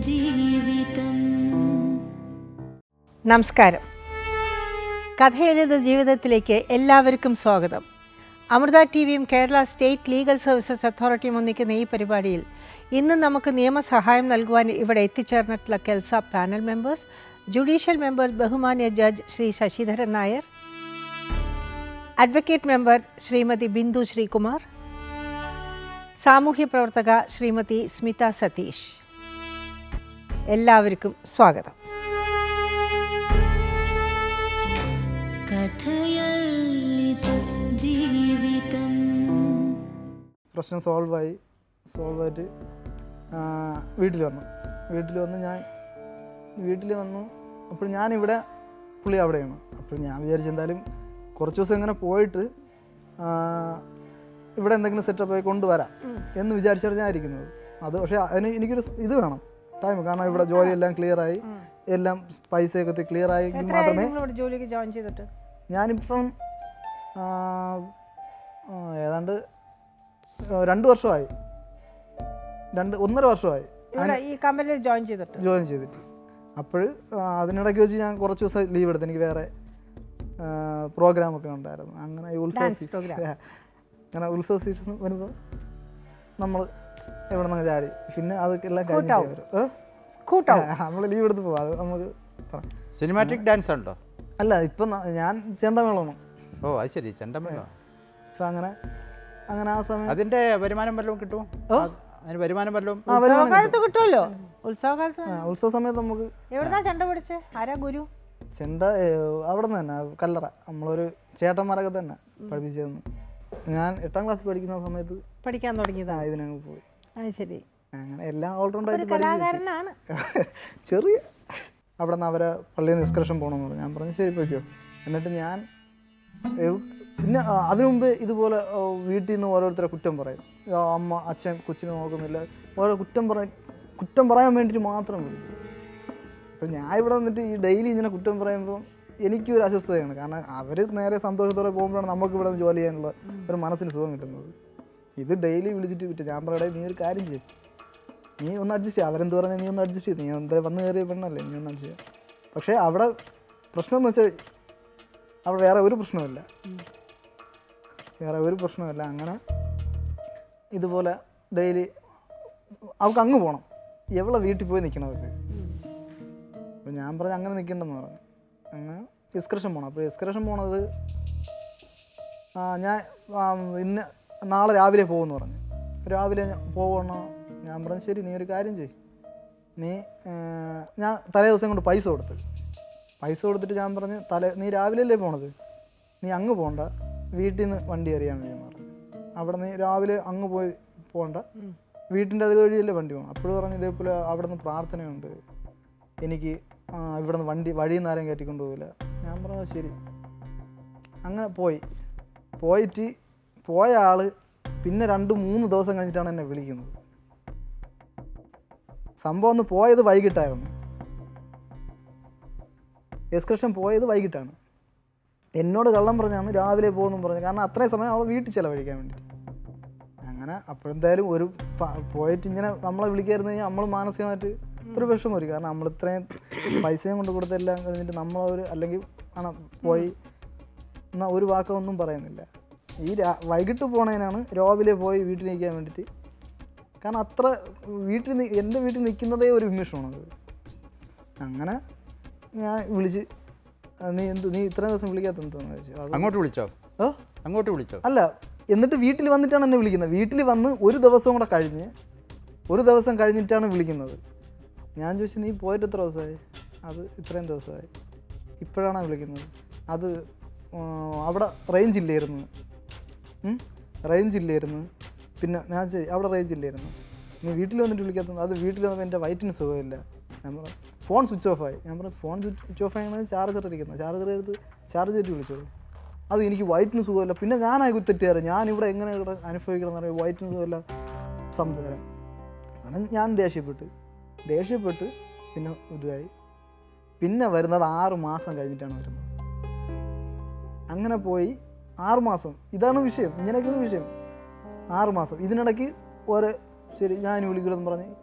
ജീവിതം. നമസ്കാരം. കഥയെഴുത ജീവിതത്തിലേക്ക് എല്ലാവർക്കും സ്വാഗതം. അമൃത ടി വിയും കേരള സ്റ്റേറ്റ് ലീഗൽ സർവീസസ് അതോറിറ്റിയും ഒന്നിക്കുന്ന ഈ പരിപാടിയിൽ ഇന്ന് നമുക്ക് നിയമസഹായം നൽകുവാൻ ഇവിടെ എത്തിച്ചേർന്നിട്ടുള്ള KELSA panel members judicial member ബഹുമാന്യ judge Shri Sasidharan Nair advocate member Shrimati Bindu Sreekumar സാമൂഹ്യ പ്രവർത്തക ശ്രീമതി സ്മിത സതീഷ്. എല്ലാവർക്കും സ്വാഗതം. പ്രശ്നം ജീവിതം. പ്രശ്നം സോൾവ് സോൾവായിട്ട് വീട്ടിൽ വന്നു. വീട്ടിൽ വന്ന് ഞാൻ വീട്ടിൽ വന്നു. അപ്പോൾ ഞാനിവിടെ പുള്ളി അവിടെയാണ്. അപ്പോൾ ഞാൻ വിചാരിച്ചു എന്തായാലും കുറച്ച് ദിവസം ഇങ്ങനെ പോയിട്ട് ഇവിടെ എന്തെങ്കിലും സെറ്റപ്പ് ആയി കൊണ്ടുവരാം എന്ന് വിചാരിച്ചാണ് ഞാൻ ഇരിക്കുന്നത്. അത് പക്ഷേ അതിന് എനിക്കൊരു ഇത് വേണം. ടൈം കാരണം ഇവിടെ ജോലിയെല്ലാം ക്ലിയർ ആയി. എല്ലാം പൈസയൊക്കെ ക്ലിയർ ആയെങ്കിൽ മാത്രമേ ജോലിക്ക് ജോയിൻ ചെയ്തിട്ട്? ഞാനിപ്പം ഏതാണ്ട് രണ്ട് വർഷമായി. രണ്ട് ഒന്നര വർഷമായി. ഈ കമ്പനിയിൽ ജോയിൻ ചെയ്തിട്ട്? ജോയിൻ ചെയ്തിട്ട്. അപ്പോൾ അതിനിടയ്ക്ക് വെച്ച് ഞാൻ കുറച്ച് ദിവസം ലീവ് എടുത്തു എനിക്ക് വേറെ പ്രോഗ്രാമൊക്കെ ഉണ്ടായിരുന്നു. അങ്ങനെ അങ്ങനെ ഉത്സവ സീസൺ വരുമ്പോൾ നമ്മൾ എവിടെ നിന്ന് ചാടി. പിന്നെ അതൊക്കെ എല്ലാം കഴിഞ്ഞിട്ടേ നമ്മൾ ലീവ് എടുത്ത് പോവാം. അത് നമുക്ക് സിനിമാറ്റിക് ഡാൻസ് ഉണ്ടോ? അല്ല ഇപ്പം ഞാൻ ചെണ്ടമേളമാണ് ഓ അത് ശരി. ചെണ്ടമേളോ? ഇപ്പം അങ്ങനെ അങ്ങനെ ആ സമയം അതിന്റെ വരുമാനം വല്ലതും കിട്ടുമോ അത് അതിന് വരുമാനം വല്ലതും? ഉത്സവകാലത്ത് കിട്ടുമല്ലോ ഉത്സവകാലത്ത് ആ, ഉത്സവ സമയത്ത് നമുക്ക് എവിടുന്നാ ചെണ്ട പിടിച്ചേ? ആരാ ഗുരു? ചെണ്ട അവിടെ നിന്ന് തന്നെ കല്ലറ. നമ്മളൊരു ചേട്ടന്മാരൊക്കെ തന്നെ പഠിപ്പിച്ചു തന്നു ഞാൻ എട്ടാം ക്ലാസ് പഠിക്കുന്ന സമയത്ത് പഠിക്കാൻ തുടങ്ങിയതാ? ഇതിനങ്ങ് പോയി. അത് ശരി. അങ്ങനെ എല്ലാം ഓൾറൗണ്ട് ഒരു ആയിട്ട് കലാകാരനാണ്. ചെറിയ അവിടെ നിന്ന് അവരെ പള്ളിയിൽ നിഷ്കർഷം പോകണമെന്ന് പറഞ്ഞു. ഞാൻ പറഞ്ഞു ശരി പോയിക്കോ. എന്നിട്ട് ഞാൻ പിന്നെ അതിനു മുമ്പ് ഇതുപോലെ വീട്ടിൽ നിന്ന് ഓരോരുത്തരെ കുറ്റം പറയും. അമ്മ അച്ഛൻ കൊച്ചിനെ നോക്കുന്നില്ല. ഓരോ കുറ്റം പറ കുറ്റം പറയാൻ വേണ്ടിയിട്ട് മാത്രം വിളിക്കും. അപ്പം ഞാൻ ഇവിടെ വന്നിട്ട് ഈ ഡെയിലി ഇങ്ങനെ കുറ്റം പറയുമ്പോൾ എനിക്കൊരു അസ്വസ്ഥതയാണ്. കാരണം അവർ നേരെ സന്തോഷത്തോടെ പോകുമ്പോഴാണ് നമുക്ക് ഇവിടെ ജോലി ചെയ്യാനുള്ള ഒരു മനസ്സിന് സുഖം കിട്ടുന്നത്. ഇത് ഡെയിലി വിളിച്ചിട്ട് വിറ്റു ഞാൻ പറയട്ടെ നീ ഒരു കാര്യം ചെയ്യും. നീ ഒന്ന് അഡ്ജസ്റ്റ് ചെയ്യുക അവരെന്ത് പറഞ്ഞാൽ നീ ഒന്ന് അഡ്ജസ്റ്റ് ചെയ്യും. നീ എന്തായാലും വന്ന് കയറിയ പെണ്ണല്ലേ നീ ഒന്ന് അഡ്ജസ്റ്റ് ചെയ്യുക പക്ഷേ അവിടെ പ്രശ്നം എന്ന് വെച്ചാൽ അവിടെ വേറെ ഒരു പ്രശ്നമില്ല വേറെ ഒരു പ്രശ്നമില്ല അങ്ങനെ ഇതുപോലെ ഡെയിലി അവൾക്ക് അങ്ങ് പോകണം എവിടെ വീട്ടിൽ പോയി നിൽക്കണം അവർക്ക് ഞാൻ പറഞ്ഞ അങ്ങനെ നിൽക്കണ്ടെന്ന് പറഞ്ഞു. അങ്ങനെ എക്സ്കർഷൻ പോകണം അപ്പോൾ എക്സ്കർഷൻ പോണത് ആ, ഞാൻ ഇന്ന് നാളെ രാവിലെ പോകുമെന്ന് പറഞ്ഞു. രാവിലെ പോകണോ ഞാൻ പറഞ്ഞു ശരി നീ ഒരു കാര്യം ചെയ് നീ ഞാൻ തലേ ദിവസം കൊണ്ട് പൈസ കൊടുത്ത്. പൈസ കൊടുത്തിട്ട് ഞാൻ പറഞ്ഞു തലേ നീ രാവിലെയല്ലേ പോണത്? നീ അങ്ങ് പോകണ്ട വീട്ടിൽ നിന്ന് വണ്ടി അറിയാൻ വേണ്ടി പറഞ്ഞു. അവിടെ നിന്ന് രാവിലെ അങ്ങ് പോയി പോകണ്ട വീട്ടിന്റെ അത് വഴിയല്ലേ വണ്ടി പോകണം അപ്പോഴും പറഞ്ഞു ഇതേപോലെ അവിടെ നിന്ന് പ്രാർത്ഥനയുണ്ട്. എനിക്ക് ഇവിടെ നിന്ന് വണ്ടി വഴിയിൽ നിന്ന് ആരെയും കയറ്റിക്കൊണ്ട് പോകില്ല ഞാൻ പറഞ്ഞു ശരി. അങ്ങനെ പോയി. പോയിട്ട് പോയ ആൾ പിന്നെ രണ്ട് മൂന്ന് ദിവസം കഴിഞ്ഞിട്ടാണ് എന്നെ വിളിക്കുന്നത്. സംഭവം ഒന്ന് പോയത് വൈകിട്ടായിരുന്നു. എക്സ്കർഷൻ പോയത് വൈകിട്ടാണ്. എന്നോട് കള്ളം പറഞ്ഞാണ് രാവിലെ പോകുന്നു പറഞ്ഞു. കാരണം അത്രയും സമയം അവൾ വീട്ടിൽ ചിലവഴിക്കാൻ വേണ്ടിയിട്ട്. അങ്ങനെ അപ്പോഴെന്തായാലും ഒരു പോയിട്ട് ഇങ്ങനെ നമ്മളെ വിളിക്കായിരുന്നു കഴിഞ്ഞാൽ നമ്മൾ മാനസികമായിട്ട് ഒരു വിഷമം കാരണം നമ്മൾ ഇത്രയും പൈസയും കൊണ്ട് കൊടുത്തെല്ലാം കഴിഞ്ഞിട്ട് നമ്മളൊരു അല്ലെങ്കിൽ ആണ് പോയി എന്നാൽ ഒരു വാക്കൊന്നും പറയുന്നില്ല. ഈ വൈകിട്ട് പോണേനാണ് രാവിലെ പോയി വീട്ടിൽ നിൽക്കാൻ വേണ്ടിയിട്ട്. കാരണം അത്ര വീട്ടിൽ നി- എന്റെ വീട്ടിൽ നിൽക്കുന്നതേ ഒരു നിമിഷമാണത് അങ്ങനെ ഞാൻ വിളിച്ച് നീ എന്ത് നീ ഇത്രയും ദിവസം വിളിക്കാത്ത എന്താണെന്ന് ചോദിച്ചു. അങ്ങോട്ട് വിളിച്ചോ? ഓ അങ്ങോട്ട് വിളിച്ചോ? അല്ല എന്നിട്ട് വീട്ടിൽ വന്നിട്ടാണ് എന്നെ വിളിക്കുന്നത്. വീട്ടിൽ വന്ന് ഒരു ദിവസം കൂടെ കഴിഞ്ഞ് ഒരു ദിവസം കഴിഞ്ഞിട്ടാണ് വിളിക്കുന്നത്. ഞാൻ ചോദിച്ചു നീ പോയിട്ട് എത്ര ദിവസമായി? അത് ഇത്രയും ദിവസമായി. ഇപ്പോഴാണ് വിളിക്കുന്നത്. അത് അവിടെ റേഞ്ച് ഇല്ലായിരുന്നു? റേഞ്ച് ഇല്ലായിരുന്നു. പിന്നെ ഞാൻ ചോദിച്ചു അവിടെ റേഞ്ച് ഇല്ലായിരുന്നു. നീ വീട്ടിൽ വന്നിട്ട് വിളിക്കാത്തത് അത് വീട്ടിൽ വന്നപ്പോൾ എന്റെ വയറ്റിന് സുഖമില്ല. ഞാൻ പറഞ്ഞു ഫോൺ സ്വിച്ച് ഓഫായി ഞാൻ പറഞ്ഞു ഫോൺ സ്വിച്ച് ഓഫ് ആയത് ചാർജർ ഇരിക്കുന്നത് ചാർജർ എടുത്ത് ചാർജ് ചെയ്തിട്ട് വിളിച്ചോളൂ. അത് എനിക്ക് വയറ്റിന് സുഖമില്ല. പിന്നെ ഞാനായി കുത്തെറ്റിയാറ് ഞാൻ ഇവിടെ എങ്ങനെ അനുഭവിക്കണം എന്ന് പറയുമ്പോൾ വയറ്റിന് സുഖമില്ല. സംസാരം. അങ്ങനെ ഞാൻ ദേഷ്യപ്പെട്ട്. ദേഷ്യപ്പെട്ട് പിന്നെ ഇതായി. പിന്നെ വരുന്നത് ആറ് മാസം കഴിഞ്ഞിട്ടാണ് വരുന്നത്. അങ്ങനെ പോയി ആറുമാസം ഇതാണ് വിഷയം. ഇങ്ങനെയൊക്കെയാണ് വിഷയം. ആറുമാസം ഇതിനിടയ്ക്ക് ഒരു ശരി ഞാൻ വിളിക്കണമെന്ന് പറഞ്ഞ്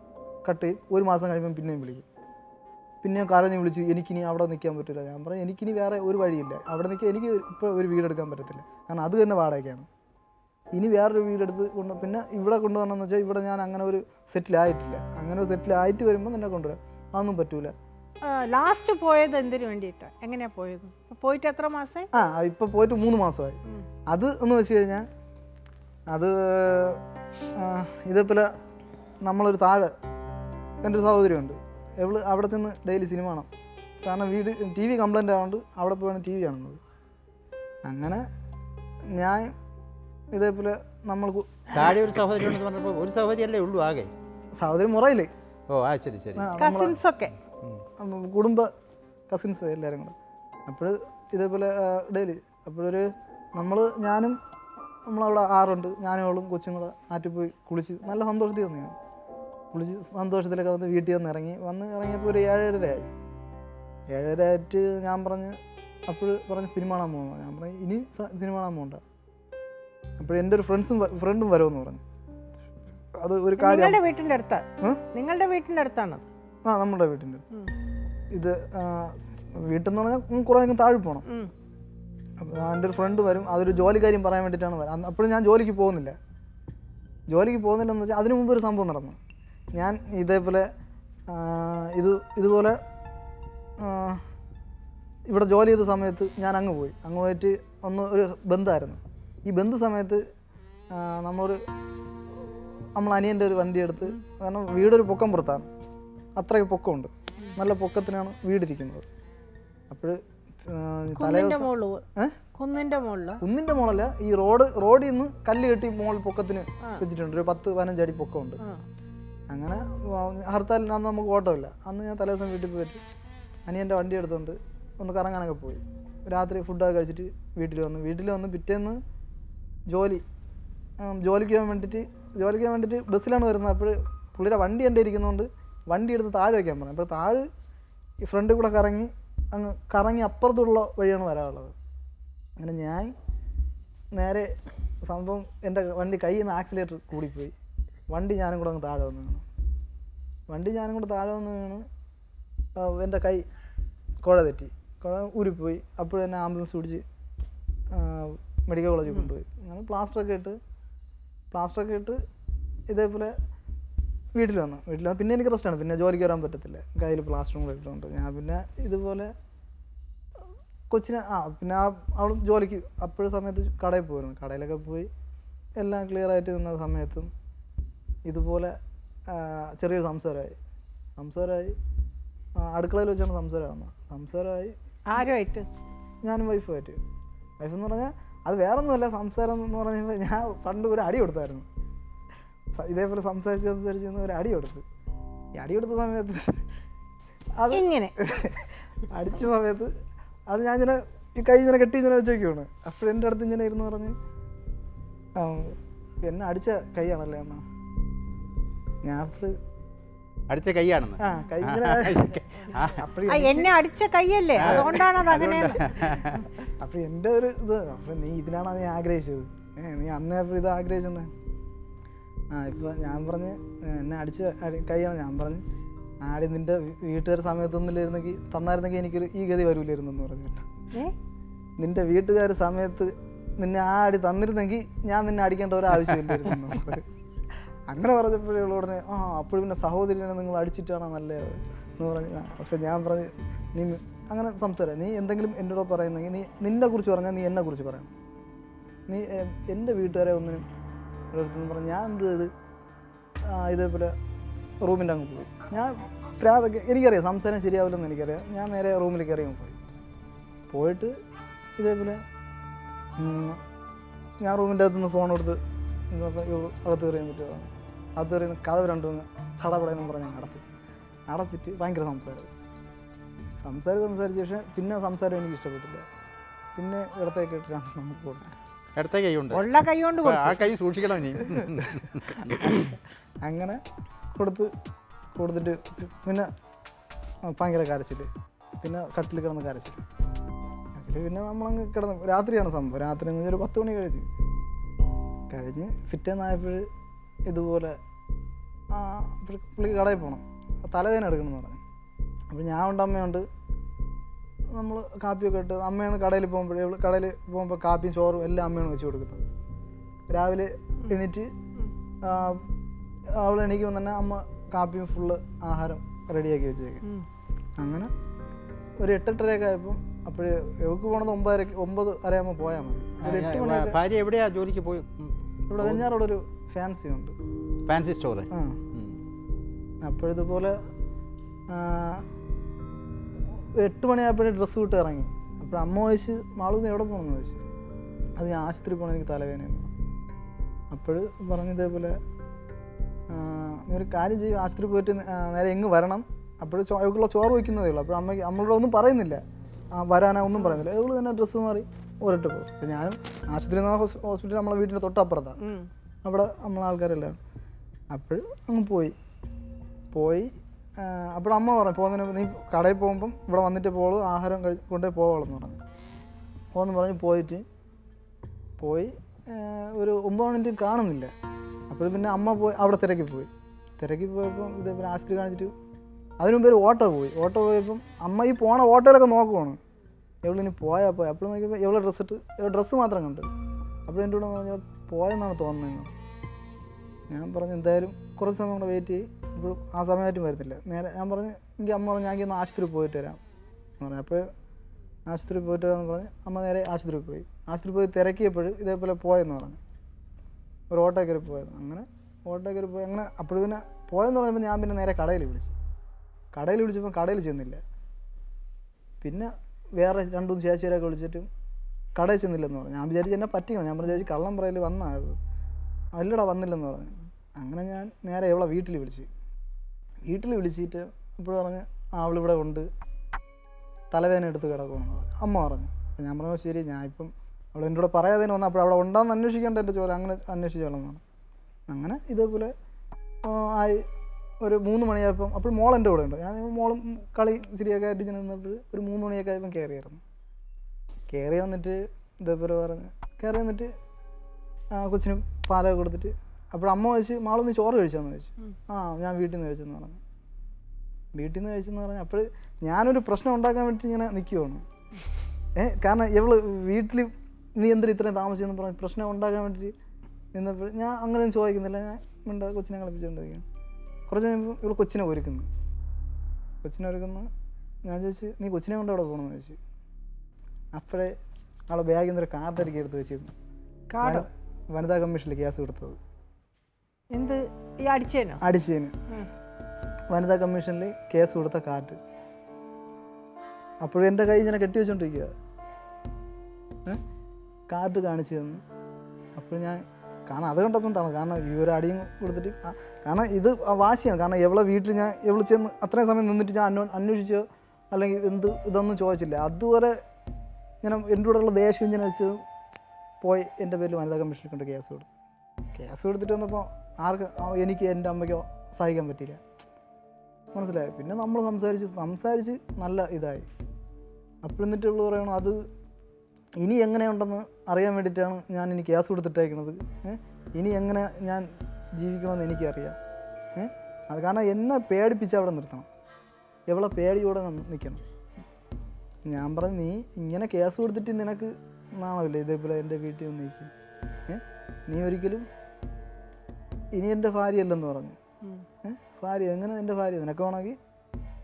കട്ട് ചെയ്യും. ഒരു മാസം കഴിയുമ്പോൾ പിന്നെയും വിളിക്കും. പിന്നെയും കരഞ്ഞ് വിളിച്ച് എനിക്കിനി അവിടെ നിൽക്കാൻ പറ്റില്ല. ഞാൻ പറഞ്ഞു എനിക്കിനി വേറെ ഒരു വഴിയില്ല. അവിടെ നിൽക്കാൻ എനിക്ക് ഇപ്പോൾ ഒരു വീടെടുക്കാൻ പറ്റത്തില്ല. കാരണം അത് തന്നെ വാടകയ്ക്കാണ്. ഇനി വേറൊരു വീടെടുത്ത് കൊണ്ട് പിന്നെ ഇവിടെ കൊണ്ടുവരണമെന്ന് വെച്ചാൽ ഇവിടെ ഞാൻ അങ്ങനെ ഒരു സെറ്റിലായിട്ടില്ല അങ്ങനെ ഒരു സെറ്റിലായിട്ട് വരുമ്പോൾ നിന്നെ കൊണ്ടുവരാം. അതൊന്നും പറ്റൂല. ലാസ്റ്റ് പോയത് എന്തിനു വേണ്ടിയിട്ടാണ് എങ്ങനെയാ പോയത്? പോയിട്ട് എത്ര മാസം? ആ ഇപ്പൊ പോയിട്ട് മൂന്ന് മാസമായി. അത് എന്ന് വെച്ച് കഴിഞ്ഞാൽ അത് ഇതേപോലെ നമ്മളൊരു താഴെ എന്റെ ഒരു സഹോദരിയുണ്ട്. എവൾ അവിടെ ചെന്ന് ഡെയിലി സിനിമ കാണാം. കാരണം വീട് ടി വി കംപ്ലൈന്റ് ആയതുകൊണ്ട് അവിടെ പോയാണ് ടി വി കാണുന്നത്. അങ്ങനെ ഞാൻ ഇതേപോലെ നമ്മൾ താഴെ ഒരു സഹോദരി ഉണ്ടെന്ന് പറഞ്ഞപ്പോൾ ഒരു സഹോദരി അല്ലേ ഉള്ളൂ ആകെ? സഹോദരി മുറയില്ലേ? ഓ ആ ശരി ശരി. കസിൻസ് ഒക്കെ. കുടുംബ കസിൻസ് എല്ലാവരും കൂടെ. അപ്പോൾ ഇതേപോലെ ഡെയിലി. അപ്പോഴൊരു നമ്മൾ ഞാനും നമ്മളവിടെ ആറുണ്ട്. ഞാനും അവളും കൊച്ചുങ്ങളും ആറ്റി പോയി കുളിച്ച് നല്ല സന്തോഷത്തിൽ വന്നു ഞാൻ. കുളിച്ച് സന്തോഷത്തിലൊക്കെ വന്ന് വീട്ടിൽ വന്ന് ഇറങ്ങി. വന്ന് ഇറങ്ങിയപ്പോൾ ഒരു ഏഴരയായി. ഏഴര ആയിട്ട് ഞാൻ പറഞ്ഞ് അപ്പോൾ പറഞ്ഞ് സിനിമ കാണാൻ പോകുന്നു ഞാൻ പറഞ്ഞു ഇനി സിനിമ കാണാൻ പോകണ്ട അപ്പോൾ എന്റെ ഒരു ഫ്രണ്ട്സും ഫ്രണ്ടും വരുമെന്ന് പറഞ്ഞു. അത് ഒരു കാര്യം നിങ്ങളുടെ വീട്ടിന്റെ അടുത്താ? നിങ്ങളുടെ വീട്ടിന്റെ അടുത്താണ്? ആ നമ്മുടെ വീട്ടിന്റെ ഇത് വീട്ടിൽ നിന്ന് പറഞ്ഞാൽ കുറേ അങ്ങ് താഴെ പോകണം അപ്പോൾ എന്റെ ഒരു ഫ്രണ്ട് വരും. അതൊരു ജോലി കാര്യം പറയാൻ വേണ്ടിയിട്ടാണ് വരാം. അപ്പോഴും ഞാൻ ജോലിക്ക് പോകുന്നില്ല. ജോലിക്ക് പോകുന്നില്ലെന്ന് വെച്ചാൽ അതിനു മുമ്പ് ഒരു സംഭവം നടന്നു. ഞാൻ ഇതേപോലെ ഇത് ഇതുപോലെ ഇവിടെ ജോലി ചെയ്ത സമയത്ത് ഞാൻ അങ്ങ് പോയി. അങ്ങ് പോയിട്ട് ഒന്ന് ഒരു ബന്ധമായിരുന്നു ഈ ബന്ധ സമയത്ത് നമ്മളൊരു നമ്മൾ അനിയന്റെ ഒരു വണ്ടി എടുത്ത് കാരണം വീടൊരു പൊക്കം പുറത്താണ്. അത്രയ്ക്ക് പൊക്കമുണ്ട്. നല്ല പൊക്കത്തിനാണ് വീടിരിക്കുന്നത്. അപ്പോൾ കുന്നിന്റെ കുന്നിന്റെ മോളല്ല കുന്നിന്റെ മോളല്ല ഈ റോഡ് റോഡിൽ നിന്ന് കല്ല് കെട്ടി മോൾ പൊക്കത്തിന് വെച്ചിട്ടുണ്ട്. ഒരു പത്ത് അടി പൊക്കമുണ്ട്. അങ്ങനെ ഹർത്താലിൽ ഹർത്താലിന് അന്ന് നമുക്ക് ഓട്ടമില്ല. അന്ന് ഞാൻ തലേദിവസം വീട്ടിൽ പോയിട്ട് അനിയന്റെ വണ്ടി എടുത്തുകൊണ്ട് ഒന്ന് കറങ്ങാനൊക്കെ പോയി. രാത്രി ഫുഡൊക്കെ കഴിച്ചിട്ട് വീട്ടിൽ വന്നു. വീട്ടിൽ വന്ന് പിറ്റേന്ന് ജോലി ജോലിക്ക് പോകാൻ വേണ്ടിയിട്ട് ജോലിക്ക് പോകാൻ വേണ്ടിയിട്ട് ബസ്സിലാണ് വരുന്നത്. അപ്പോൾ പുള്ളിയുടെ വണ്ടി എന്റെ ഇരിക്കുന്നതുകൊണ്ട് വണ്ടി എടുത്ത് താഴെ വയ്ക്കാൻ പറഞ്ഞു. അപ്പോൾ താഴെ ഈ ഫ്രണ്ടിൽ കൂടെ കറങ്ങി അങ്ങ് കറങ്ങി അപ്പുറത്തുള്ള വഴിയാണ് വരാനുള്ളത്. അങ്ങനെ ഞാൻ നേരെ സംഭവം എന്റെ വണ്ടി കയ്യിൽ നിന്ന് ആക്സിലേറ്റർ കൂടിപ്പോയി. വണ്ടി ഞാനും കൂടെ അങ്ങ് താഴെ വന്ന് വീണു. വണ്ടി ഞാനും കൂടെ താഴെ വന്ന് വീണ് എന്റെ കൈ കുഴ തെറ്റി. കുഴ ഊരിപ്പോയി. അപ്പോഴെന്നെ ആംബുലൻസ് പിടിച്ച് മെഡിക്കൽ കോളേജിൽ കൊണ്ടുപോയി. അങ്ങനെ പ്ലാസ്റ്ററൊക്കെ ഇട്ട് പ്ലാസ്റ്ററൊക്കെ ഇട്ട് ഇതേപോലെ വീട്ടിൽ വന്നു. വീട്ടിൽ വന്നു. പിന്നെ എനിക്ക് റെസ്റ്റാണ് പിന്നെ ജോലിക്ക് വരാൻ പറ്റത്തില്ല. കയ്യിൽ പ്ലാസ്റ്ററും കൂടെ ഇട്ടുണ്ട് ഞാൻ പിന്നെ ഇതുപോലെ കൊച്ചിനെ ആ പിന്നെ ആ അവൾ ജോലിക്ക് അപ്പോഴും സമയത്ത് കടയിൽ പോയിരുന്നു. കടയിലൊക്കെ പോയി എല്ലാം ക്ലിയർ ആയിട്ട് നിന്ന സമയത്തും ഇതുപോലെ ചെറിയൊരു സംസാരമായി. സംസാരമായി. അടുക്കളയിൽ വെച്ചാണ് സംസാരമാകുന്നത് സംസാരമായി. ആരുമായിട്ട്? ഞാനും വൈഫുമായിട്ട് വൈഫ് എന്ന് പറഞ്ഞാൽ അത് വേറൊന്നുമല്ല സംസാരം എന്ന് പറഞ്ഞാൽ ഞാൻ പണ്ട് ഒരു അടി കൊടുത്തായിരുന്നു. ഇതേപോലെ സംസാരിച്ച് സംസാരിച്ച് നിന്ന് ഒരു അടി കൊടുത്ത്. ഈ അടി കൊടുത്ത സമയത്ത് അത് ഇങ്ങനെ അടിച്ച സമയത്ത് അത് ഞാൻ ഇങ്ങനെ ഈ കൈ ഇങ്ങനെ കെട്ടി ഇങ്ങനെ വെച്ചേക്കുവാണ്. അപ്പോൾ എന്റെ അടുത്ത് ഇങ്ങനെ ഇരുന്ന് പറഞ്ഞ് എന്നെ അടിച്ച കൈയാണല്ലേ അമ്മ ഞാൻ അപ്പോൾ അടിച്ച കൈയാണെന്ന്. എന്നെ അടിച്ച കൈയല്ലേ? അതുകൊണ്ടാണ് അത് അങ്ങനെ അപ്പോൾ എന്റെ ഒരു ഇത് അപ്പൊ നീ ഇതിനാണ് നീ ആഗ്രഹിച്ചത്? നീ അന്നേ അപ്പൊ ഇത് ആഗ്രഹിച്ചോണ്ടേ. ആ ഇപ്പൊ ഞാൻ പറഞ്ഞ് എന്നെ അടിച്ച കൈയാണ്. ഞാൻ പറഞ്ഞ് ആടി നിന്റെ വീട്ടുകാർ സമയത്തൊന്നുമില്ലായിരുന്നെങ്കിൽ തന്നായിരുന്നെങ്കിൽ എനിക്കൊരു ഈ ഗതി വരൂലായിരുന്നു എന്ന് പറഞ്ഞു നിന്റെ വീട്ടുകാർ സമയത്ത് നിന്നെ ആ അടി തന്നിരുന്നെങ്കിൽ ഞാൻ നിന്നെ അടിക്കേണ്ട ഒരു ആവശ്യമില്ലായിരുന്നു എന്ന് പറഞ്ഞു. അങ്ങനെ പറഞ്ഞപ്പോഴേ ഉടനെ ആ അപ്പോഴും പിന്നെ സഹോദരിനെ നിങ്ങൾ അടിച്ചിട്ടാണോ നല്ലത്? എന്ന് പറഞ്ഞു പക്ഷെ ഞാൻ പറഞ്ഞ് നീ അങ്ങനെ സംസാരം നീ എന്തെങ്കിലും എന്നോട് പറയുന്നെങ്കിൽ നീ നിന്നെ കുറിച്ച് പറഞ്ഞാൽ നീ എന്നെ കുറിച്ച് പറയണം. നീ എന്റെ വീട്ടുകാരെ ഒന്നിനും ഒരിടത്തുനിന്ന് പറഞ്ഞു ഞാൻ എന്ത് ചെയ്ത് ഇതേപോലെ റൂമിന്റെ അങ്ങ് പോയി. ഞാൻ രാതൊക്കെ എനിക്കറിയാം സംസാരം ശരിയാവില്ലെന്ന് എനിക്കറിയാം. ഞാൻ നേരെ റൂമിലേക്ക് ഇറങ്ങി പോയി. പോയിട്ട് ഇതേപോലെ ഞാൻ റൂമിന്റെ അകത്തുനിന്ന് ഫോൺ എടുത്ത് അകത്ത് കയറിയാൻ പറ്റുമോ അകത്ത് പറയുന്ന കഥ രണ്ടുമൂന്ന് ചടപടയെന്നും പറഞ്ഞ് ഞാൻ അടച്ചു അടച്ചിട്ട് ഭയങ്കര സംസാരം. സംസാരിച്ച് സംസാരിച്ച ശേഷം പിന്നെ സംസാരം എനിക്ക് ഇഷ്ടപ്പെട്ടില്ല. പിന്നെ ഇടത്തേക്ക് ഇട്ടിട്ടാണ് നമുക്ക് പോകുന്നത് ഇടത്തെ കൈയുണ്ട്. ഉള്ള കൈ കൊണ്ട് ആ കൈ സൂക്ഷിക്കണം നീ അങ്ങനെ കൊടുത്ത് കൊടുത്തിട്ട് പിന്നെ ഭയങ്കര കരച്ചിൽ പിന്നെ കട്ടിൽ കിടന്ന് കരച്ചിൽ അതിൽ പിന്നെ നമ്മളങ്ങ് കിടന്ന് രാത്രിയാണ് സംഭവം. രാത്രി എന്ന് വെച്ചാൽ ഒരു പത്ത് മണി കഴിച്ച് കഴിഞ്ഞ് പിറ്റേന്നായപ്പോൾ ഇതുപോലെ പുള്ളി- പുള്ളിക്ക് കടയിൽ പോകണം തലവേദന എടുക്കണം എന്ന് പറഞ്ഞു. അപ്പോൾ ഞാൻ ഉണ്ട് അമ്മയുണ്ട് നമ്മൾ കാപ്പിയൊക്കെ ഇട്ട് അമ്മയാണ് കടയിൽ പോകുമ്പോൾ ഇവൾ കടയിൽ പോകുമ്പോൾ കാപ്പിയും ചോറും എല്ലാം അമ്മയാണ് വെച്ച് കൊടുക്കുന്നത്. രാവിലെ എണീറ്റ് അവൾ എണീക്കുമ്പോൾ തന്നെ അമ്മ കാപ്പിയും ഫുള്ള് ആഹാരം റെഡിയാക്കി വെച്ചേക്കും. അങ്ങനെ ഒരു എട്ടെട്ടരയൊക്കെ ആയപ്പോൾ അപ്പോഴേ എവക്ക് പോണത് ഒമ്പതരക്ക് ഒമ്പത് അരയാകുമ്പോൾ പോയാൽ മതി. ഭാര്യ എവിടെയാ? ജോലിക്ക് പോയി? ഇവിടെ അവിടെ ഒരു ഫാൻസി ഉണ്ട്. ഫാൻസി സ്റ്റോറ് ആ. അപ്പോഴിതുപോലെ എട്ട് മണിയായപ്പോഴേ ഡ്രസ്സ് വിട്ട് ഇറങ്ങി. അപ്പോൾ അമ്മ ചോദിച്ച് മാളൂന്ന് എവിടെ പോകണമെന്ന് ചോദിച്ചു? അത് ഞാൻ ആശുപത്രി പോകണം എനിക്ക് തലവേദനയെന്ന് അപ്പോൾ പറഞ്ഞു ഇതേപോലെ നീ ഒരു കാര്യം ചെയ്യും ആശുപത്രി പോയിട്ട് നേരെ എങ്ങ് വരണം. അപ്പോൾ ചോ ചോറ് വയ്ക്കുന്നതേ ഉള്ളൂ. അപ്പോൾ അമ്മയ്ക്ക് നമ്മളോട് ഒന്നും പറയുന്നില്ല. ആ വരാനാ ഒന്നും പറയുന്നില്ല. ഇവൾ തന്നെ ഡ്രസ്സ് മാറി. ഓരിട്ട് പോകും. അപ്പം ഞാനും ആശുപത്രി ഹോസ്പിറ്റൽ നമ്മളെ വീട്ടിന്റെ തൊട്ടപ്പുറത്താണ് അവിടെ നമ്മളെ ആൾക്കാരെല്ലാം. അപ്പോൾ അങ്ങ് പോയി. പോയി അപ്പോൾ അമ്മ പറഞ്ഞു പോകുന്നതിന് നീ കടയിൽ പോകുമ്പം ഇവിടെ വന്നിട്ട് പോളൂ ആഹാരം കഴി കൊണ്ടേ പോവുള്ളൂ പറഞ്ഞു. പോകുന്നു പറഞ്ഞ് പോയിട്ട് പോയി ഒരു ഒമ്പത് മിനിറ്റ് കാണുന്നില്ല. അപ്പോൾ പിന്നെ അമ്മ പോയി അവിടെ തിരക്കി പോയി. തിരക്കി പോയപ്പോൾ ഇതേപോലെ ആശുപത്രി കാണിച്ചിട്ട് അതിനുമുമ്പ് ഒരു ഓട്ടോ പോയി. ഓട്ടോ പോയപ്പം അമ്മ ഈ പോണ ഓട്ടോയിലൊക്കെ നോക്കുവാണ്. എവളിനി പോയാൽ പോയി അപ്പോൾ നോക്കിയപ്പോൾ എവിടെ ഡ്രസ്സ് ഇട്ട് എവിടെ ഡ്രസ്സ് മാത്രം കണ്ടു അപ്പോൾ എന്റെ കൂടെ പറഞ്ഞാൽ പോയെന്നാണ് തോന്നുന്നത് ഞാൻ പറഞ്ഞു എന്തായാലും കുറച്ച് സമയം കൂടെ വെയിറ്റ് ചെയ്യും. ഇപ്പോൾ ആ സമയമായിട്ടും വരുന്നില്ല നേരെ ഞാൻ പറഞ്ഞു എനിക്ക് അമ്മ പറഞ്ഞു ഞാൻ ഇന്ന് ആശുപത്രി പോയിട്ട് വരാം. എന്ന് പറഞ്ഞു. അപ്പോൾ ആശുപത്രി പോയിട്ട് വരാമെന്ന് പറഞ്ഞ് അമ്മ നേരെ ആശുപത്രി പോയി. ആശുപത്രി പോയി തിരക്കിയപ്പോൾ ഇതേപോലെ പോയെന്ന് പറഞ്ഞു. ഒരു ഓട്ടോ കയറി പോയത്. അങ്ങനെ ഓട്ടോ കയറി പോയി. അങ്ങനെ അപ്പോഴും പിന്നെ പോയെന്ന് പറഞ്ഞപ്പോൾ ഞാൻ പിന്നെ നേരെ കടയിൽ വിളിച്ചു. കടയിൽ വിളിച്ചപ്പോൾ കടയിൽ ചെന്നില്ല. പിന്നെ വേറെ രണ്ടു മൂന്ന് വിളിച്ചിട്ട് കടയിൽ ചെന്നില്ലെന്ന് പറഞ്ഞു. ഞാൻ വിചാരിച്ചു എന്നെ പറ്റിക്കണം. ഞാൻ പറഞ്ഞു ചേച്ചി കള്ളം പറയൽ വന്നായത് അല്ലടാ വന്നില്ലെന്ന് പറഞ്ഞു. അങ്ങനെ ഞാൻ നേരെ ഇവളെ വീട്ടിൽ വിളിച്ച്. വീട്ടിൽ വിളിച്ചിട്ട് ഇപ്പോൾ പറഞ്ഞ് അവളിവിടെ കൊണ്ട് തലവേദന എടുത്ത് കിടക്കണം അമ്മ പറഞ്ഞു. അപ്പം ഞാൻ പറഞ്ഞു ശരി ഞാൻ ഇപ്പം അവൾ എന്റെ കൂടെ പറയാതെ വന്നു അപ്പോൾ അവിടെ ഉണ്ടാകുന്ന അന്വേഷിക്കേണ്ട എന്റെ ചോദ്യം അങ്ങനെ അന്വേഷിച്ചോളാം പറഞ്ഞു. അങ്ങനെ ഇതേപോലെ ആയി. ഒരു മൂന്ന് മണിയായപ്പം അപ്പോൾ മോൾ എന്റെ കൂടെ ഉണ്ട്. ഞാൻ മോളും കളി ശരിയൊക്കെ ആയിട്ട് ഇങ്ങനെ നിന്നപ്പോൾ ഒരു മൂന്ന് മണിയൊക്കെ ആയപ്പം കയറിയായിരുന്നു. കയറി വന്നിട്ട് ഇതേപോലെ പറഞ്ഞ് കയറി വന്നിട്ട് കൊച്ചിന് പാലൊക്കെ കൊടുത്തിട്ട് അപ്പോൾ അമ്മ ചോദിച്ച് മാളൊന്ന് ചോറ് കഴിച്ചാന്ന് ചോദിച്ചു. ആ ഞാൻ വീട്ടിൽ നിന്ന് കഴിച്ചെന്ന് പറഞ്ഞു. വീട്ടിൽ നിന്ന് കഴിച്ചെന്ന് പറഞ്ഞു അപ്പോൾ ഞാനൊരു പ്രശ്നം ഉണ്ടാക്കാൻ വേണ്ടി ഇങ്ങനെ നിൽക്കുവാണ് ഏ കാരണം ഇവൾ വീട്ടിൽ നീ എന്തിനാ ഇത്രയും താമസിച്ചെന്ന് പറഞ്ഞു പ്രശ്നം ഉണ്ടാക്കാൻ വേണ്ടി നിന്നപ്പോൾ ഞാൻ അങ്ങനെയൊന്നും ചോദിക്കുന്നില്ല. ഞാൻ മിണ്ട കൊച്ചിനെ കളിപ്പിച്ചുകൊണ്ടിരിക്കുകയാണ്. കുറച്ച് കഴിയുമ്പോൾ ഇവൾ കൊച്ചിനെ ഒരുക്കുന്നു. കൊച്ചിനെ ഒരുക്കുന്നു. ഞാൻ ചോദിച്ചു നീ കൊച്ചിനെ കൊണ്ട് അവിടെ പോകണമെന്ന് ചോദിച്ചു? അപ്പോഴേ അവളെ ബാഗിൽ നിന്നൊരു ഒരു കാർഡടിക്ക് എടുത്ത് വെച്ചിരുന്നു കാർഡ്? വനിതാ കമ്മീഷനിൽ കേസ് കൊടുത്തത്. എന്ത്? അടിച്ചേന്? വനിതാ കമ്മീഷനിൽ കേസ് കൊടുത്ത കാർഡ്. അപ്പോഴും എന്റെ കൈ ഇങ്ങനെ കെട്ടി വെച്ചോണ്ടിരിക്കുക കാർഡ് കാണിച്ചു തന്നു. അപ്പോൾ ഞാൻ കാരണം അതുകൊണ്ടൊന്നും തന്നെ കാരണം ഈ ഒരു അടിയും കൊടുത്തിട്ട് കാരണം ഇത് വാശിയാണ്. കാരണം എവളെ വീട്ടിൽ ഞാൻ എവിടെ ചെന്ന് അത്രയും സമയം നിന്നിട്ട് ഞാൻ അന്വ അന്വേഷിച്ചോ? അല്ലെങ്കിൽ എന്ത് ഇതൊന്നും ചോദിച്ചില്ല. അതുവരെ ഞാൻ എന്റെ കൂടെയുള്ള ദേഷ്യം ഇങ്ങനെ വെച്ച് പോയി എന്റെ പേരിൽ വനിതാ കമ്മീഷനിൽ കൊണ്ട് കേസ് കൊടുത്തു. കേസ് കൊടുത്തിട്ട് വന്നപ്പോൾ ആർക്ക് എനിക്ക് എന്റെ അമ്മയ്ക്കോ സഹിക്കാൻ പറ്റിയില്ല. മനസ്സിലായി? പിന്നെ നമ്മൾ സംസാരിച്ച് സംസാരിച്ച് നല്ല ഇതായി. അപ്പോൾ എന്നിട്ട് പറയണം അത് ഇനി എങ്ങനെയുണ്ടെന്ന് അറിയാൻ വേണ്ടിയിട്ടാണ് ഞാൻ ഇനി ഗ്യാസ് കൊടുത്തിട്ടേക്കണത്. ഏ? ഇനി എങ്ങനെ ഞാൻ ജീവിക്കണമെന്ന് എനിക്കറിയാം? അത് കാരണം എന്നെ പേടിപ്പിച്ച് അവിടെ നിർത്തണം. എവളെ പേടിയോടെ നിൽക്കണം ഞാൻ പറഞ്ഞു നീ ഇങ്ങനെ കേസ് കൊടുത്തിട്ട് നിനക്ക് നാണമില്ലേ ഇതേപോലെ എന്റെ വീട്ടിൽ വന്ന് നീ ഒരിക്കലും ഇനി എന്റെ ഭാര്യയല്ലെന്ന് പറഞ്ഞു? ഭാര്യ എങ്ങനെ എന്റെ ഭാര്യ? നിനക്ക് വേണമെങ്കിൽ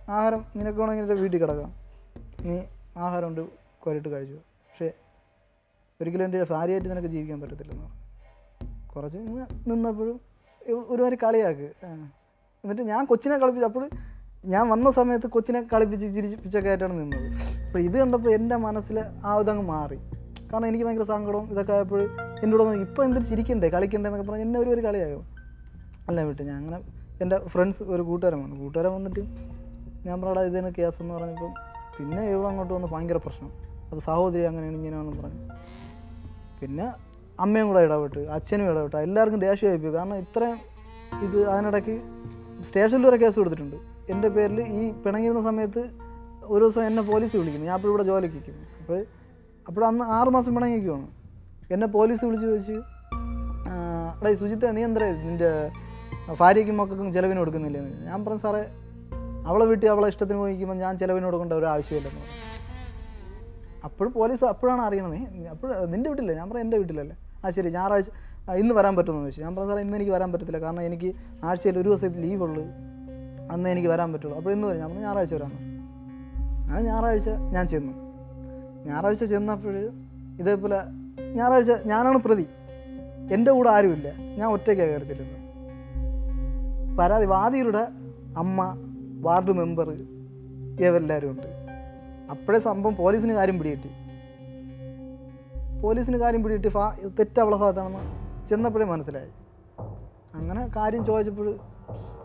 ആഹാരം നിനക്ക് വേണമെങ്കിൽ എന്റെ വീട്ടിൽ കിടക്കാം. നീ ആഹാരം കൊണ്ട് കൊരട്ട് കഴിച്ചു. പക്ഷേ ഒരിക്കലും എന്റെ ഭാര്യയായിട്ട് നിനക്ക് ജീവിക്കാൻ പറ്റത്തില്ലെന്ന് പറഞ്ഞു. കുറച്ച് ഇങ്ങനെ നിന്നപ്പോഴും ഒരുമാതിരി കളിയാക്ക്. എന്നിട്ട് ഞാൻ കൊച്ചിനെ കളിപ്പിച്ചു അപ്പോൾ ഞാൻ വന്ന സമയത്ത് കൊച്ചിനെ കളിപ്പിച്ച് ചിരിപ്പിച്ചൊക്കെ ആയിട്ടാണ് നിന്നത്. അപ്പോൾ ഇത് കണ്ടപ്പോൾ എന്റെ മനസ്സിൽ ആ ഇതങ്ങ് മാറി. കാരണം എനിക്ക് ഭയങ്കര സങ്കടവും ഇതൊക്കെ ആയപ്പോൾ എന്റെ കൂടെ ഇപ്പോൾ എന്തൊരു ചിരിക്കണ്ടേ? കളിക്കണ്ടേ? എന്നൊക്കെ പറഞ്ഞ് എന്നെ ഒരു ഒരു കളിയാകും അല്ല വിട്ട് ഞാൻ അങ്ങനെ എന്റെ ഫ്രണ്ട്സ് ഒരു കൂട്ടുകാരൻ വന്നു. കൂട്ടുകാരൻ വന്നിട്ട് ഞാൻ പറഞ്ഞാൽ ഇതിന് കേസ് എന്ന് പറഞ്ഞപ്പോൾ പിന്നെ ഇവിടെ അങ്ങോട്ട് വന്ന് ഭയങ്കര പ്രശ്നം. അത് സഹോദരി അങ്ങനെയാണ് ഇങ്ങനെയാണെന്ന് പറഞ്ഞു. പിന്നെ അമ്മയും കൂടെ ഇടപെട്ട് അച്ഛനും ഇടപെട്ട് എല്ലാവർക്കും ദേഷ്യമായി പോയി കാരണം ഇത്രയും ഇത് അതിനിടയ്ക്ക് സ്റ്റേഷനിൽ വരെ കേസ് കൊടുത്തിട്ടുണ്ട്. എന്റെ പേരിൽ ഈ പിണങ്ങിയിരുന്ന സമയത്ത് ഒരു ദിവസം എന്നെ പോലീസ് വിളിക്കുന്നു. ഞാൻ അപ്പോൾ ഇവിടെ ജോലിക്ക് നിൽക്കുന്നു അപ്പോൾ അപ്പോൾ അന്ന് ആറ് മാസം പിണങ്ങിക്കുവാണ് എന്നെ പോലീസ് വിളിച്ച് ചോദിച്ച് എടാ ഈ നീ എന്താ നിന്റെ ഭാര്യയ്ക്കും മക്കൾക്കും ചിലവിന് കൊടുക്കുന്നില്ലേ ഞാൻ പറഞ്ഞു സാറേ അവളെ വീട്ടിൽ അവളെ ഇഷ്ടത്തിന് പോയിക്കുമ്പോൾ ഞാൻ ചിലവിന് കൊടുക്കേണ്ട ഒരു ആവശ്യമില്ലെന്ന് പറഞ്ഞു. അപ്പോഴും പോലീസ് അപ്പോഴാണ് അറിയണത്. അപ്പോൾ നിന്റെ വീട്ടിലല്ലേ? ഞാൻ പറയാം എന്റെ വീട്ടിലല്ലേ? ആ ശരി. ഞായറാഴ്ച ഇന്ന് വരാൻ പറ്റുമെന്ന് ചോദിച്ചു. ഞാൻ പറഞ്ഞു സാറേ ഇന്ന് എനിക്ക് വരാൻ പറ്റത്തില്ല. കാരണം എനിക്ക് ആഴ്ചയിൽ ഒരു ദിവസം ലീവ് ഉള്ളു അന്ന് എനിക്ക് വരാൻ പറ്റുള്ളൂ. അപ്പോൾ ഇന്ന് വരും. ഞാൻ പറഞ്ഞു ഞായറാഴ്ച വരാമെന്ന് അങ്ങനെ ഞായറാഴ്ച ഞാൻ ചെന്നു. ഞായറാഴ്ച ചെന്നപ്പോൾ ഇതേപോലെ ഞായറാഴ്ച ഞാനാണ് പ്രതി. എന്റെ കൂടെ ആരുമില്ല. ഞാൻ ഒറ്റയ്ക്കാണ് കയറി ചെല്ലുന്നത് പരാതി വാദിയുടെ അമ്മ വാർഡ് മെമ്പർ ഇവരെല്ലാവരും ഉണ്ട്. അപ്പോഴേ സംഭവം പോലീസിന് കാര്യം പിടികിട്ടി. പോലീസിന് കാര്യം പിടികിട്ടി ഫാ തെറ്റ് അവളെ ഭാഗത്താണെന്ന് ചെന്നപ്പോഴേ മനസ്സിലായി. അങ്ങനെ കാര്യം ചോദിച്ചപ്പോൾ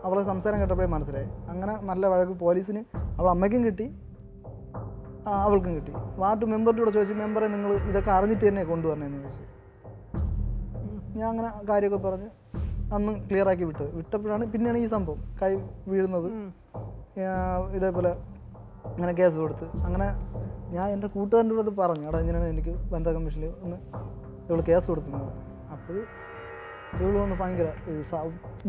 അവളെ സംസാരം കേട്ടപ്പോഴേ മനസ്സിലായി. അങ്ങനെ നല്ല വഴക്ക് പോലീസിന് അവളെ അമ്മയ്ക്കും കിട്ടി അവൾക്കും കിട്ടി. വാർഡ് മെമ്പറിന്റെ കൂടെ ചോദിച്ചു മെമ്പറെ നിങ്ങൾ ഇതൊക്കെ അറിഞ്ഞിട്ട് തന്നെ കൊണ്ടുവരണമെന്ന് ചോദിച്ചു. ഞാൻ അങ്ങനെ കാര്യമൊക്കെ പറഞ്ഞ് അന്ന് ക്ലിയറാക്കി വിട്ടത് വിട്ടപ്പോഴാണ് പിന്നെയാണ് ഈ സംഭവം കൈ വീഴുന്നത്. ഇതേപോലെ അങ്ങനെ കേസ് കൊടുത്ത്. അങ്ങനെ ഞാൻ എന്റെ കൂട്ടുകാരന്റെ കൂടെ അത് പറഞ്ഞു അവിടെ ഇങ്ങനെയാണ് എനിക്ക് ബന്ധ കമ്മീഷനിൽ ഒന്ന് ഇവൾ കേസ് പറഞ്ഞു അപ്പോൾ ഇവൾ വന്ന് ഭയങ്കര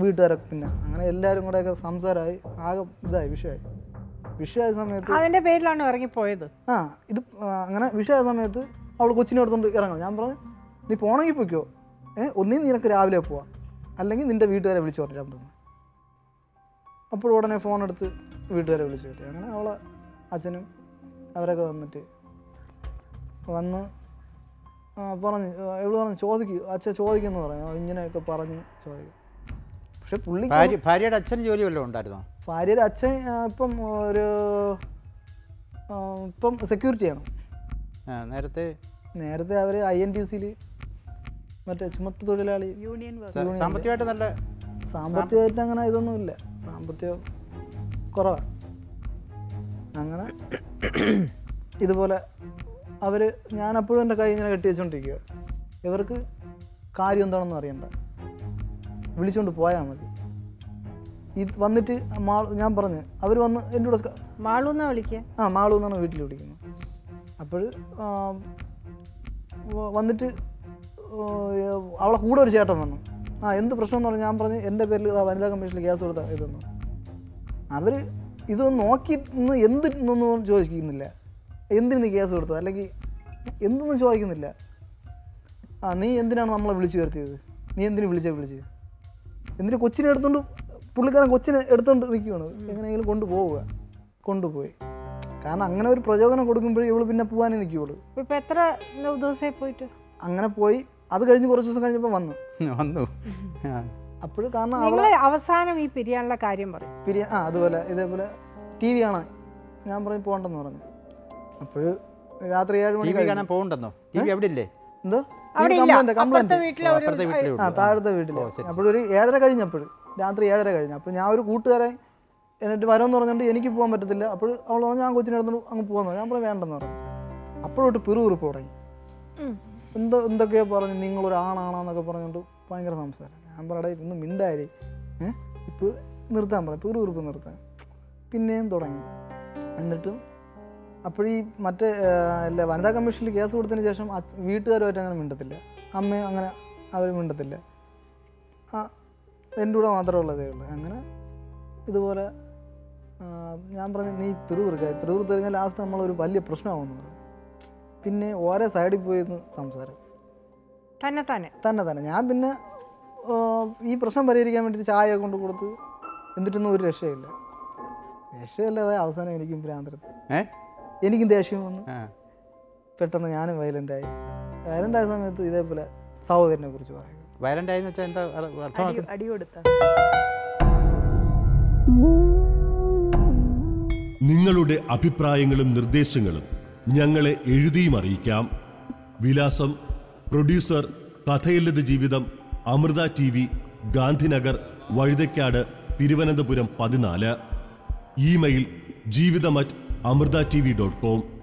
വീട്ടുകാരൊക്കെ പിന്നെ അങ്ങനെ എല്ലാവരും കൂടെയൊക്കെ സംസാരമായി. ആകെ ഇതായി വിഷയമായി. വിഷയമായ സമയത്ത് അതിന്റെ പേരിലാണ് ഇറങ്ങിപ്പോയത്. ആ ഇത് അങ്ങനെ വിഷയമായ സമയത്ത് അവൾ കൊച്ചിനെ എടുത്തുകൊണ്ട് ഇറങ്ങണം. ഞാൻ പറഞ്ഞു നീ പോണെങ്കിൽ പൊയ്ക്കോ. ഏ ഒന്നീ നിനക്ക് രാവിലെ പോവാം. അല്ലെങ്കിൽ നിന്റെ വീട്ടുകാരെ വിളിച്ചു പറഞ്ഞു അപ്പോൾ ഉടനെ ഫോൺ എടുത്ത് വീട്ടുകാരെ വിളിച്ചു വരുത്തി. അങ്ങനെ അവളെ അച്ഛനും അവരൊക്കെ വന്നിട്ട് വന്ന് ആ, പറഞ്ഞു എവിടെ പറഞ്ഞു ചോദിക്കൂ അച്ഛൻ ചോദിക്കുന്നു പറഞ്ഞു. ഇങ്ങനെയൊക്കെ പറഞ്ഞ് ചോദിക്കും. പക്ഷെ പുള്ളി ഭാര്യ ഭാര്യയുടെ അച്ഛൻ ജോലി വല്ലതും ഉണ്ടായിരുന്നോ? ഭാര്യയുടെ അച്ഛൻ ഇപ്പം ഒരു ഇപ്പം സെക്യൂരിറ്റിയാണ് ആണ്. നേരത്തെ? നേരത്തെ അവർ ഐ എൻ ടി സിയിൽ മറ്റേ ചുമട്ട് തൊഴിലാളി യൂണിയൻ സാമ്പത്തികമായിട്ട് നല്ല സാമ്പത്തികമായിട്ട് അങ്ങനെ ഇതൊന്നുമില്ല. സാമ്പത്തികം കുറവാണ് അങ്ങനെ. ഇതുപോലെ അവർ ഞാനപ്പോഴും എന്റെ കൈ ഇങ്ങനെ കെട്ടി വെച്ചുകൊണ്ടിരിക്കുക ഇവർക്ക് കാര്യം എന്താണെന്ന് അറിയണ്ട. വിളിച്ചുകൊണ്ട് പോയാൽ മതി. ഇത് വന്നിട്ട് മാ ഞാൻ പറഞ്ഞു അവർ വന്ന് എന്റെ കൂടെ മാളൂന്നാണ് മാളൂന്നാ വിളിക്കുക ആ മാളു എന്നാണ് വീട്ടിൽ വിളിക്കുന്നത്. അപ്പോൾ വന്നിട്ട് അവളെ കൂടെ ഒരു ചേട്ടൻ വന്നു. ആ എന്ത് പ്രശ്നം എന്ന് പറഞ്ഞാൽ ഞാൻ പറഞ്ഞു എന്റെ പേരിൽ വനിതാ കമ്മീഷനിൽ കേസ് കൊടുത്ത ഇതെന്നു. അവർ ഇതൊന്നും നോക്കി ഇന്ന് എന്തിനൊന്നും ചോദിക്കുന്നില്ല. എന്തിന് കേസ് കൊടുത്തത്? അല്ലെങ്കിൽ എന്തൊന്നും ചോദിക്കുന്നില്ല. ആ നീ എന്തിനാണ് നമ്മളെ വിളിച്ചു വരുത്തിയത്? നീ എന്തിനു വിളിച്ചേ വിളിച്ചത് എന്തിനു കൊച്ചിനെ എടുത്തുകൊണ്ട് പുള്ളിക്കാരൻ കൊച്ചിനെ എടുത്തുകൊണ്ട് നിൽക്കുകയാണ് എങ്ങനെയെങ്കിലും കൊണ്ടുപോവുക കൊണ്ടുപോയി കാരണം അങ്ങനെ ഒരു പ്രചോദനം കൊടുക്കുമ്പോഴേ ഇവൾ പിന്നെ പോകാനേ നിൽക്കുകയുള്ളൂ ഇപ്പൊ എത്ര ദിവസമായി പോയിട്ട്? അങ്ങനെ പോയി. അത് കഴിഞ്ഞ് കുറച്ച് ദിവസം കഴിഞ്ഞപ്പോൾ വന്നു. വന്നു. അപ്പോൾ കാരണം നിങ്ങൾ അവസാനം ഈ പിരിയാനുള്ള കാര്യം പറയും. പിരിയ ആ അതുപോലെ ഇതേപോലെ ടി വി കാണാൻ. ഞാൻ പറഞ്ഞു പോകണ്ടെന്ന് പറഞ്ഞു. അപ്പോൾ രാത്രി ഏഴ് മണി കാണാൻ പോകണ്ടെന്നോ? ടി വി എവിടെ ഇല്ലേ എന്തോ? അവിടെ ഇല്ല ഉള്ളൂ. താഴത്തെ വീട്ടിൽ അപ്പോഴൊരു ഏഴര കഴിഞ്ഞപ്പോഴും രാത്രി ഏഴര കഴിഞ്ഞ. അപ്പോൾ ഞാൻ ഒരു കൂട്ടുകാരെ എന്നിട്ട് വരാമെന്ന് പറഞ്ഞുകൊണ്ട് എനിക്ക് പോകാൻ പറ്റത്തില്ല. അപ്പോൾ അവൾ പറഞ്ഞു ഞാൻ കൊച്ചിനെ എടുത്തോണ്ട് അങ്ങ് പോകുന്നു ഞാൻ പറഞ്ഞു വേണ്ടെന്ന് പറഞ്ഞു. അപ്പോഴോട്ട് പിറുപിറുപ്പ് തുടങ്ങി. എന്തോ എന്തൊക്കെയോ പറഞ്ഞു നിങ്ങളൊരാണാണെന്നൊക്കെ പറഞ്ഞുകൊണ്ട് ഭയങ്കര സംസാരം. ഞാൻ പറയടേ ഇന്ന് മിണ്ടായി ഏഹ് ഇപ്പോൾ നിർത്താൻ പറ പിറുപിറുപ്പ് നിർത്താൻ. പിന്നെയും തുടങ്ങി. എന്നിട്ടും അപ്പോഴീ മറ്റേ അല്ല വനിതാ കമ്മീഷനിൽ കേസ് കൊടുത്തതിന് ശേഷം വീട്ടുകാരുമായിട്ട് അങ്ങനെ മിണ്ടത്തില്ല. അമ്മയും അങ്ങനെ അവർ മിണ്ടത്തില്ല. എന്റെ കൂടെ മാത്രമേ ഉള്ളതേ ഉള്ളൂ. അങ്ങനെ ഇതുപോലെ ഞാൻ പറഞ്ഞു നീ പിറുപിറുക്ക. പിറുപിറുത്ത് കഴിഞ്ഞാൽ ലാസ്റ്റ് നമ്മളൊരു വലിയ പ്രശ്നമാകുന്നു പിന്നെ ഓരോ സൈഡിൽ പോയിരുന്നു സംസാരം. തന്നെ തന്നെ. തന്നെ തന്നെ. ഞാൻ പിന്നെ ഈ പ്രശ്നം പരിഹരിക്കാൻ വേണ്ടി ചായ കൊണ്ട് കൊടുത്ത് എന്നിട്ടൊന്നും ഒരു രക്ഷയില്ല. രക്ഷയല്ലാതെ അവസാനം എനിക്കും ഭ്രാന്തരത്ത് ഏ? എനിക്കും ദേഷ്യം വന്നു. പെട്ടെന്ന് ഞാനും വയലന്റ് ആയി വയലന്റ് ആയ സമയത്ത് ഇതേപോലെ സഹോദരനെ കുറിച്ച് പറയുക. വയലന്റ് ആയി വെച്ചാൽ എന്താ അടി കൊടുത്ത. നിങ്ങളുടെ അഭിപ്രായങ്ങളും നിർദ്ദേശങ്ങളും ഞങ്ങളെ എഴുതിയും അറിയിക്കാം. വിലാസം പ്രൊഡ്യൂസർ കഥയില്ലത് ജീവിതം അമൃത ടി വി ഗാന്ധിനഗർ വഴുതക്കാട് തിരുവനന്തപുരം പതിനാല്. ഇമെയിൽ ജീവിതം at Amrita T V dot com.